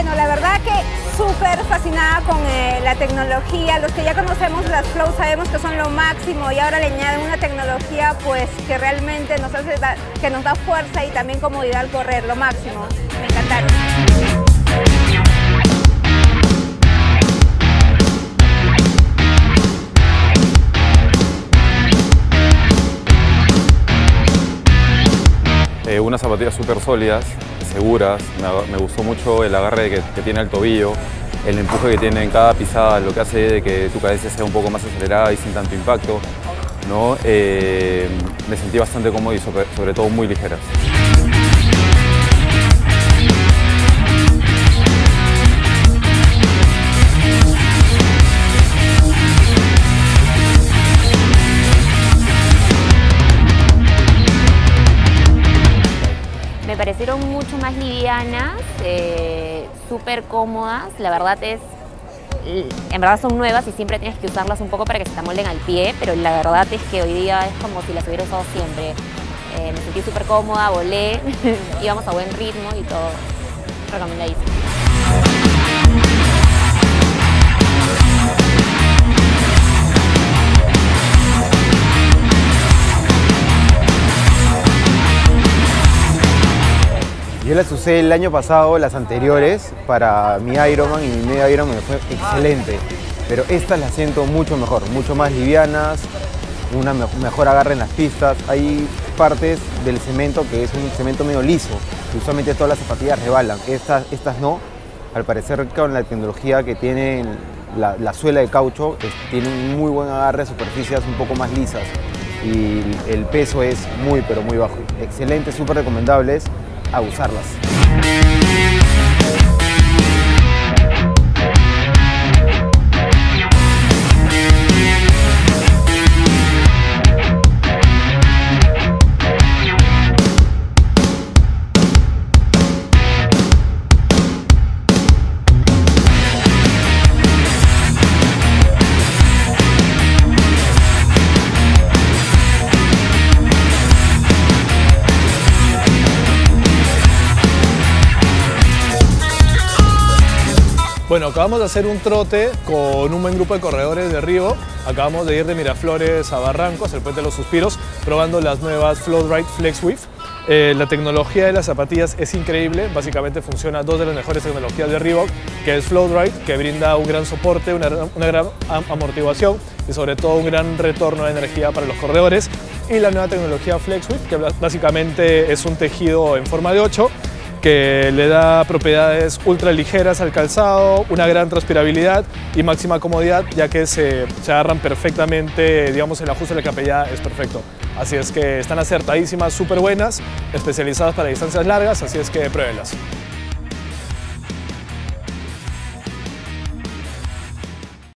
bueno, la verdad que súper fascinada con eh, la tecnología. Los que ya conocemos las Flow sabemos que son lo máximo y ahora le añaden una tecnología pues que realmente nos hace da, que nos da fuerza y también comodidad al correr, lo máximo. Me encantaron. Eh, unas zapatillas súper sólidas, seguras, me, gustó mucho el agarre que, tiene el tobillo, el empuje que tiene en cada pisada, lo que hace de que tu cabeza sea un poco más acelerada y sin tanto impacto. ¿no? Eh, me sentí bastante cómodo y sobre, sobre todo muy ligeras. Me parecieron mucho más livianas, eh, súper cómodas. La verdad es, en verdad son nuevas y siempre tienes que usarlas un poco para que se te amolden al pie, pero la verdad es que hoy día es como si las hubiera usado siempre. Eh, me sentí súper cómoda, volé, íbamos a buen ritmo y todo. Recomendadísimo. Yo las usé el año pasado, las anteriores, para mi Ironman y mi medio Ironman fue excelente. Pero estas las siento mucho mejor, mucho más livianas, una mejor agarre en las pistas. Hay partes del cemento que es un cemento medio liso, usualmente todas las zapatillas rebalan. Estas, no. Al parecer con la tecnología que tiene la, suela de caucho, tiene un muy buen agarre superficies un poco más lisas. Y el peso es muy, pero muy bajo. Excelentes, súper recomendables a usarlas. Bueno, acabamos de hacer un trote con un buen grupo de corredores de Río. Acabamos de ir de Miraflores a Barrancos, el Puente de los Suspiros, probando las nuevas Floodrite Flex Eh, la tecnología de las zapatillas es increíble, básicamente funciona dos de las mejores tecnologías de Reebok, que es Floodrite, que brinda un gran soporte, una, una gran amortiguación y sobre todo un gran retorno de energía para los corredores, y la nueva tecnología FlexWith, que básicamente es un tejido en forma de 8, que le da propiedades ultra ligeras al calzado, una gran transpirabilidad y máxima comodidad, ya que se, se agarran perfectamente, digamos, el ajuste de la capellada es perfecto. Así es que están acertadísimas, súper buenas, especializadas para distancias largas, así es que pruébenlas.